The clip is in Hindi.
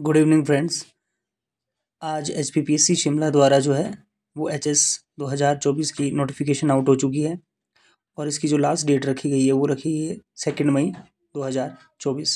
गुड इवनिंग फ्रेंड्स आज H P P S C Shimla द्वारा जो है, वो एच एस दो हज़ार चौबीस की नोटिफिकेशन आउट हो चुकी है। और इसकी जो लास्ट डेट रखी गई है, वो रखी है सेकेंड मई दो हज़ार चौबीस।